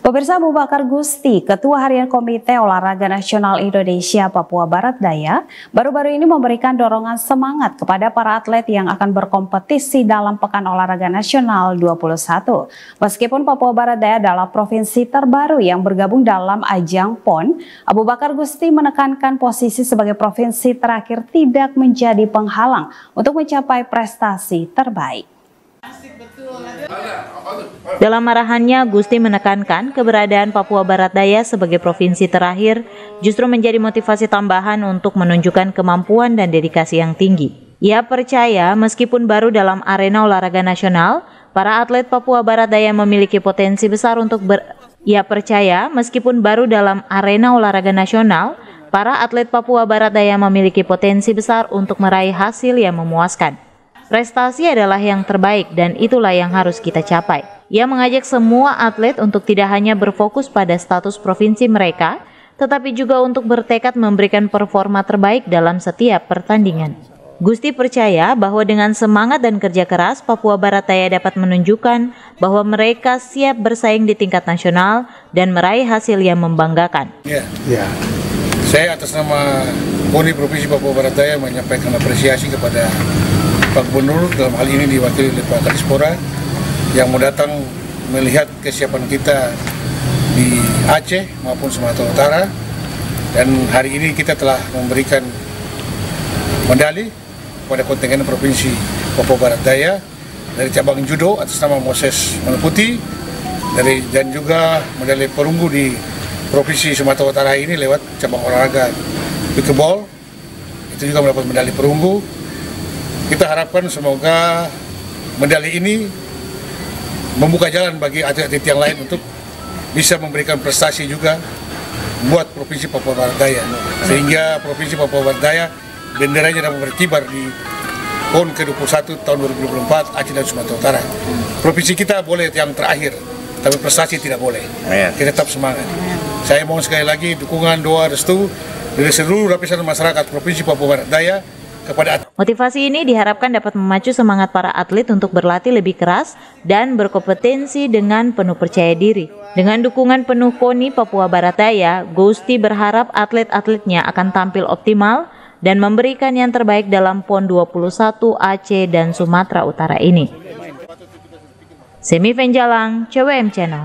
Pemirsa Abu Bakar Gusti, Ketua Harian Komite Olahraga Nasional Indonesia Papua Barat Daya, baru-baru ini memberikan dorongan semangat kepada para atlet yang akan berkompetisi dalam Pekan Olahraga Nasional 21. Meskipun Papua Barat Daya adalah provinsi terbaru yang bergabung dalam ajang PON, Abu Bakar Gusti menekankan posisi sebagai provinsi terakhir tidak menjadi penghalang untuk mencapai prestasi terbaik. Dalam arahannya, Gusti menekankan keberadaan Papua Barat Daya sebagai provinsi terakhir justru menjadi motivasi tambahan untuk menunjukkan kemampuan dan dedikasi yang tinggi. Ia percaya meskipun baru dalam arena olahraga nasional, para atlet Papua Barat Daya memiliki potensi besar untuk ber... Ia percaya meskipun baru dalam arena olahraga nasional, para atlet Papua Barat Daya memiliki potensi besar untuk meraih hasil yang memuaskan. Prestasi adalah yang terbaik dan itulah yang harus kita capai. Ia mengajak semua atlet untuk tidak hanya berfokus pada status provinsi mereka, tetapi juga untuk bertekad memberikan performa terbaik dalam setiap pertandingan. Gusti percaya bahwa dengan semangat dan kerja keras, Papua Barat Daya dapat menunjukkan bahwa mereka siap bersaing di tingkat nasional dan meraih hasil yang membanggakan. Ya, ya. Saya atas nama PONI Provinsi Papua Barat Daya menyampaikan apresiasi kepada Pak Gubernur dalam hal ini diwakili oleh Pak Kadispora yang mau datang melihat kesiapan kita di Aceh maupun Sumatera Utara. Dan hari ini kita telah memberikan medali pada kontingen Provinsi Papua Barat Daya dari cabang judo atas nama Moses Manuputi dari dan juga medali perunggu di Provinsi Sumatera Utara ini lewat cabang olahraga pickleball. Itu juga mendapat medali perunggu kita harapkan semoga medali ini membuka jalan bagi atlet-atlet yang lain untuk bisa memberikan prestasi juga buat Provinsi Papua Barat Daya sehingga Provinsi Papua Barat Daya benderanya dapat berkibar di PON ke-21 tahun 2024 Aceh dan Sumatera Utara. Provinsi kita boleh yang terakhir, tapi prestasi tidak boleh. Kita tetap semangat. Saya mohon sekali lagi dukungan, doa, restu dari seluruh lapisan masyarakat Provinsi Papua Barat Daya kepada Motivasi ini diharapkan dapat memacu semangat para atlet untuk berlatih lebih keras dan berkompetensi dengan penuh percaya diri. Dengan dukungan penuh KONI Papua Barat Daya, Gusti berharap atlet-atletnya akan tampil optimal dan memberikan yang terbaik dalam PON 21 Aceh dan Sumatera Utara ini. Semi Venjalang, CWM Channel.